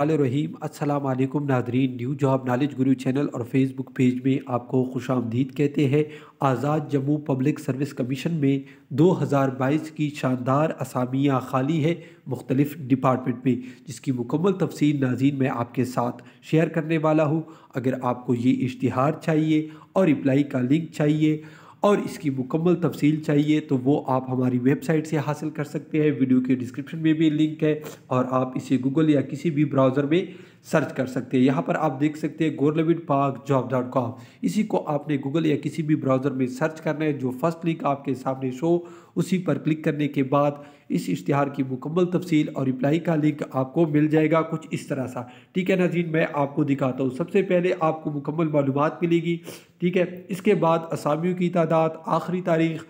रहीम अस्सलाम वालेकुम Nadreen new job knowledge guru channel और फेसबुक पेज में आपको खुश आमदीद कहते हैं। Azad Jammu public service commission में 2022 की शानदार असामियाँ खाली है मुख्तलिफ़ डिपार्टमेंट में, जिसकी मुकम्मल तफसील नाजीन मैं आपके साथ शेयर करने वाला हूँ। अगर आपको ये इश्तहार चाहिए और अप्लाई का लिंक चाहिए और इसकी मुकम्मल तफसील चाहिए तो वो आप हमारी वेबसाइट से हासिल कर सकते हैं। वीडियो के डिस्क्रिप्शन में भी लिंक है और आप इसे गूगल या किसी भी ब्राउज़र में सर्च कर सकते हैं। यहाँ पर आप देख सकते हैं गोरलविड पार्क जॉब डॉट कॉम इसी को आपने गूगल या किसी भी ब्राउज़र में सर्च करना है। जो फ़र्स्ट लिंक आपके सामने शो उसी पर क्लिक करने के बाद इस इश्तहार की मुकम्मल तफसील और रिप्लाई का लिंक आपको मिल जाएगा कुछ इस तरह सा। ठीक है नाजीन, मैं आपको दिखाता हूँ। सबसे पहले आपको मुकम्मल मालूम मिलेगी। ठीक है, इसके बाद असामियों की तादाद, आखिरी तारीख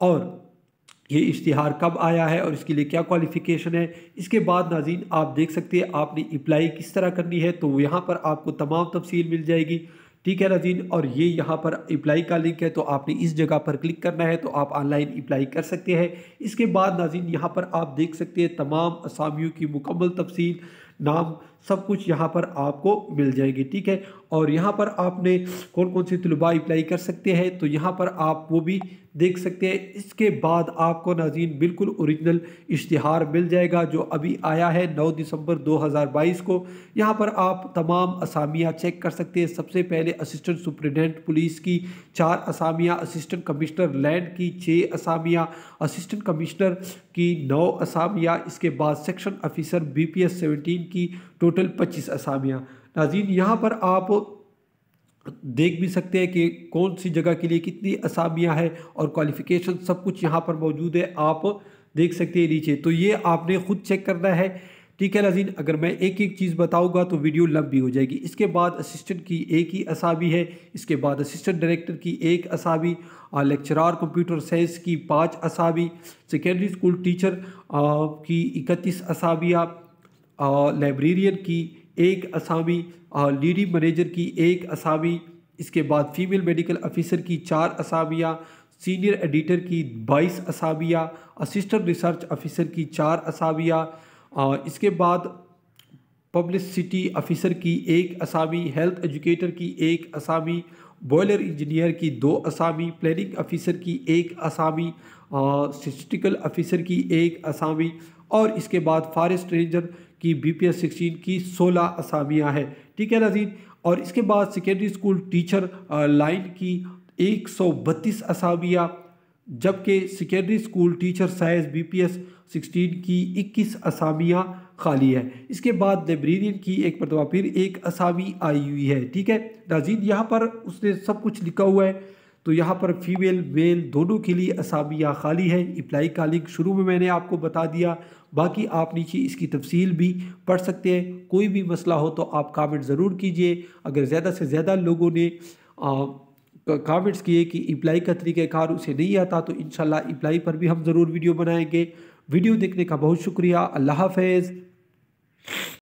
और ये इश्तिहार कब आया है और इसके लिए क्या क्वालिफ़िकेशन है? इसके बाद नाजीन आप देख सकते हैं आपने अप्लाई किस तरह करनी है तो यहाँ पर आपको तमाम तफसील मिल जाएगी। ठीक है नाजीन और ये यहाँ पर अप्लाई का लिंक है तो आपने इस जगह पर क्लिक करना है तो आप ऑनलाइन अप्लाई कर सकते हैं। इसके बाद नाजीन यहाँ पर आप देख सकते हैं तमाम असामियों की मुकम्मल तफसील। नाम सब कुछ यहाँ पर आपको मिल जाएँगे, ठीक है? और यहाँ पर आपने कौन कौन सी तलबा अप्लाई कर सकते हैं तो यहाँ पर आप वो भी देख सकते हैं। इसके बाद आपको नाजीन बिल्कुल ओरिजिनल इश्तहार मिल जाएगा, जो अभी आया है 9 दिसंबर 2022 को। यहाँ पर आप तमाम असामियाँ चेक कर सकते हैं। सबसे पहले असिस्टेंट सुप्रिटेंडेंट पुलिस की चार असामियाँ असिस्टेंट कमिश्नर लैंड की छः असामियाँ असिस्टेंट कमिश्नर की नौ असामियाँ, इसके बाद section officer B P S की टोटल पच्चीस असामियाँ। नाजीन यहाँ पर आप देख भी सकते हैं कि कौन सी जगह के लिए कितनी असामियाँ हैं और क्वालिफ़िकेशन सब कुछ यहाँ पर मौजूद है। आप देख सकते हैं नीचे। तो ये आपने ख़ुद चेक करना है। ठीक है नाजीन अगर मैं एक एक चीज़ बताऊँगा तो वीडियो लंबी हो जाएगी। इसके बाद असिस्टेंट की एक ही असाबी है। इसके बाद असिस्टेंट डायरेक्टर की एक असाबी लेक्चरार कंप्यूटर साइंस की पाँच असाबी सेकेंडरी स्कूल टीचर की इकतीस असाबियाँ लाइब्रेरियन की एक असामी लीडिंग मैनेजर की एक असामी, इसके बाद फीमेल मेडिकल ऑफिसर की चार असामियाँ सीनियर एडिटर की बाईस असामियाँ असिस्टेंट रिसर्च ऑफिसर की चार असामियाँ इसके बाद पब्लिसिटी ऑफिसर की एक असामी हेल्थ एजुकेटर की एक असामी बॉयलर इंजीनियर की दो असामी प्लानिंग ऑफिसर की एक असामी स्टिकल ऑफिसर की एक असामी, और इसके बाद फॉरेस्ट रेंजर की बी पी एस सिक्सटीन की सोलह असामियाँ हैं। ठीक है नाजीन? और इसके बाद सेकेंडरी स्कूल टीचर लाइन की एक सौ बत्तीस असामियाँ, जबकि सेकेंडरी स्कूल टीचर साइज़ बी पी एस सिक्सटीन की इक्कीस असामियाँ खाली है। इसके बाद लाइब्रेरियन की एक मरतबा फिर एक असामी आई हुई है। ठीक है? नाजीन, यहाँ पर उसने सब कुछ लिखा हुआ है। तो यहाँ पर फीमेल मेल दोनों के लिए असामियाँ खाली है। अप्लाई का लिंक शुरू में मैंने आपको बता दिया। बाकी आप नीचे इसकी तफसील भी पढ़ सकते हैं। कोई भी मसला हो तो आप कमेंट ज़रूर कीजिए। अगर ज़्यादा से ज़्यादा लोगों ने कमेंट्स किए कि अप्लाई का तरीक़ाकार उसे नहीं आता तो इन अप्लाई पर भी हम ज़रूर वीडियो बनाएँगे। वीडियो देखने का बहुत शुक्रिया। अल्लाह हाफिज़।